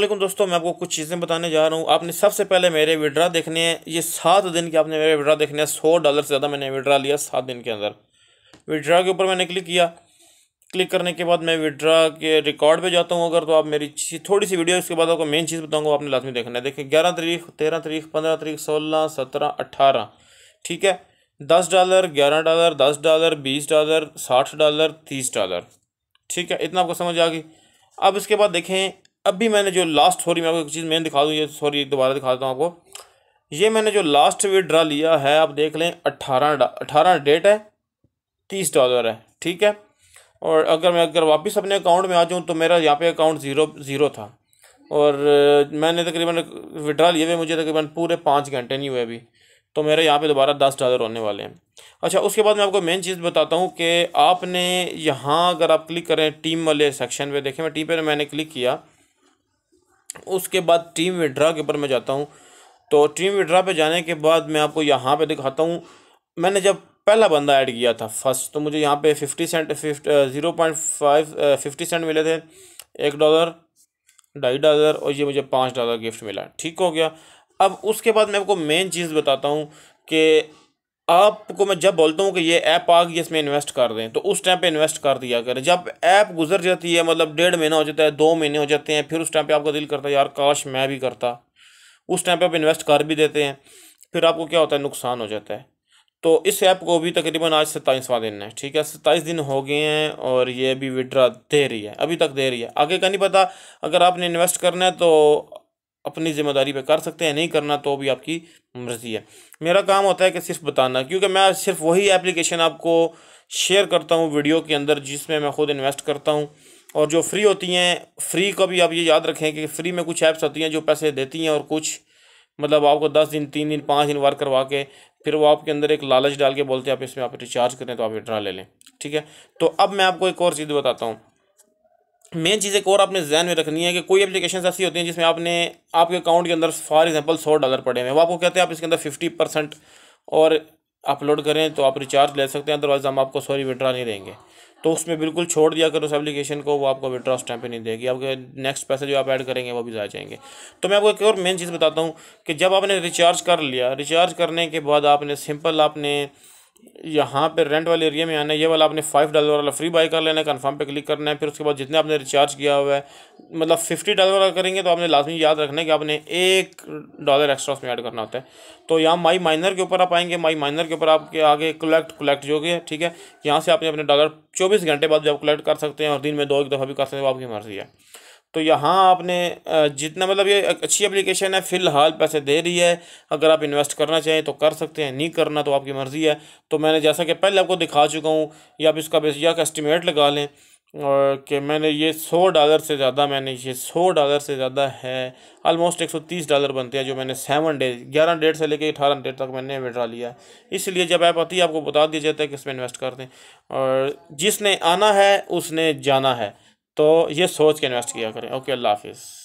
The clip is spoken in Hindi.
असलम दोस्तों, मैं आपको कुछ चीज़ें बताने जा रहा हूँ। आपने सबसे पहले मेरे विड्रा देखने हैं। ये सात दिन के आपने मेरे विड्रा देखने हैं। सौ डॉलर से ज़्यादा मैंने विड्रा लिया सात दिन के अंदर। विड्रा के ऊपर मैंने क्लिक किया। क्लिक करने के बाद मैं विड्रा के रिकॉर्ड पे जाता हूँ। अगर तो आप मेरी थोड़ी सी वीडियो इसके बाद आपको मेन चीज़ बताऊँगा आपने लाजमी देखना है। देखिए ग्यारह तारीख, तेरह तारीख, पंद्रह तारीख, सोलह, सत्रह अट्ठारह ठीक है? दस डॉलर, ग्यारह डॉलर, दस डॉलर, बीस डॉलर, साठ डॉलर, तीस डॉलर। ठीक है? इतना आपको समझ आ गई। अब इसके बाद देखें अभी मैंने जो लास्ट सॉरी मैं आपको एक चीज़ मैं दिखा दूँ, ये सॉरी दोबारा दिखा देता हूँ आपको। ये मैंने जो लास्ट विड्रा लिया है, आप देख लें अट्ठारह अट्ठारह डेट है, तीस डॉलर है, ठीक है? और अगर मैं, अगर वापस अपने अकाउंट में आ जाऊँ तो मेरा यहाँ पे अकाउंट ज़ीरो ज़ीरो था। और मैंने तकरीबन विड्रा लिए हुए, मुझे तकरीबन पूरे पाँच घंटे नहीं हुए अभी। तो मेरे यहाँ पे दोबारा दस डॉलर होने वाले हैं। अच्छा उसके बाद मैं आपको मेन चीज़ बताता हूँ कि आपने यहाँ अगर आप क्लिक करें टीम वाले सेक्शन पे, देखें, मैं टीम पर मैंने क्लिक किया। उसके बाद टीम विड्रा के ऊपर मैं जाता हूँ। तो टीम विड्रा पे जाने के बाद मैं आपको यहाँ पे दिखाता हूँ। मैंने जब पहला बंदा ऐड किया था फ़र्स्ट तो मुझे यहाँ पे fifty cent fifty zero point five fifty cent मिले थे। एक डॉलर ढाई डॉलर और ये मुझे पाँच डॉलर गिफ्ट मिला। ठीक हो गया। अब उसके बाद मैं आपको मेन चीज़ बताता हूँ कि आपको मैं जब बोलता हूँ कि ये ऐप आ गई, इसमें इन्वेस्ट कर दें तो उस टाइम पे इन्वेस्ट कर दिया करें। जब ऐप गुजर जाती है मतलब डेढ़ महीना हो जाता है, दो महीने हो जाते हैं, फिर उस टाइम पे आपका दिल करता है, यार, काश मैं भी करता। उस टाइम पे आप इन्वेस्ट कर भी देते हैं, फिर आपको क्या होता है, नुकसान हो जाता है। तो इस ऐप को भी तकरीबन आज सत्ताईसवां दिन है, ठीक है? सत्ताईस दिन हो गए हैं और ये अभी विड्रा दे रही है, अभी तक दे रही है। आगे का नहीं पता, अगर आपने इन्वेस्ट करना है तो अपनी ज़िम्मेदारी पे कर सकते हैं, नहीं करना तो भी आपकी मर्ज़ी है। मेरा काम होता है कि सिर्फ़ बताना, क्योंकि मैं सिर्फ़ वही एप्लीकेशन आपको शेयर करता हूँ वीडियो के अंदर जिसमें मैं खुद इन्वेस्ट करता हूँ। और जो फ्री होती हैं, फ्री का भी आप ये याद रखें कि फ्री में कुछ ऐप्स होती हैं जो पैसे देती हैं और कुछ मतलब आपको दस दिन, तीन दिन, पाँच दिन वर्क करवा के फिर वो आपके अंदर एक लालच डाल के बोलते हैं, आप इसमें आप रिचार्ज करें तो आप विड्रा ले लें। ठीक है? तो अब मैं आपको एक और चीज़ बताता हूँ। मेन चीज़ एक और आपने जहन में रखनी है कि कोई एप्लीकेशन ऐसी होती हैं जिसमें आपने, आपके अकाउंट के अंदर फॉर एग्जांपल सौ डॉलर पड़े हैं। वो आपको कहते हैं आप इसके अंदर फिफ्टी परसेंट और अपलोड करें तो आप रिचार्ज ले सकते हैं अदरवाइज़ हम आपको सॉरी विड्रा नहीं देंगे। तो उसमें बिल्कुल छोड़ दिया करो उस एप्लीकेशन को, वो आपको विड्रा उस टाइम पर नहीं देगी। आपके नेक्स्ट पैसे जो आप ऐड करेंगे वो भी ज़्यादा जाएँगे। तो मैं आपको एक और मेन चीज़ बताता हूँ कि जब आपने रिचार्ज कर लिया रिचार्ज करने के बाद आपने सिंपल आपने यहाँ पे रेंट वाले एरिया में आना है। ये वाला आपने फाइव डॉलर वाला फ्री बाई कर लेना है कन्फर्म पे क्लिक करना है। फिर उसके बाद जितने आपने रिचार्ज किया हुआ है मतलब फिफ्टी डॉलर वाला करेंगे तो आपने लाजमी याद रखना है कि आपने एक डॉलर एक्स्ट्रा उसमें ऐड करना होता है। तो यहाँ माई माइनर के ऊपर आप आएँगे माई माइनर के ऊपर आपके आगे कलेक्ट कलेक्ट जो है, ठीक है? यहाँ से आपने अपने डॉलर चौबीस घंटे बाद जब कलेक्ट कर सकते हैं और दिन में दो एक दफ़ा भी कर सकते हैं आपकी मर्ज़ी है। तो यहाँ आपने जितना मतलब ये अच्छी एप्लीकेशन है, फ़िलहाल पैसे दे रही है। अगर आप इन्वेस्ट करना चाहें तो कर सकते हैं, नहीं करना तो आपकी मर्ज़ी है। तो मैंने जैसा कि पहले आपको दिखा चुका हूँ, या आप इसका बेसिया एस्टिमेट लगा लें और कि मैंने ये सौ डॉलर से ज़्यादा, मैंने ये सौ डॉलर से ज़्यादा है आलमोस्ट एक सौ तीस डॉलर बनते हैं, जो मैंने सेवन डेज़ ग्यारह डेट से लेकर अठारह डेट तक मैंने विड्रा लिया इसलिए जब ऐप आती है, आपको बता दिया जाता है कि इसमें इन्वेस्ट कर दें। और जिसने आना है, उसने जाना है। तो ये सोच के इन्वेस्ट किया करें। ओके अल्लाह हाफिज़।